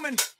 gentlemen.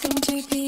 from JP. take me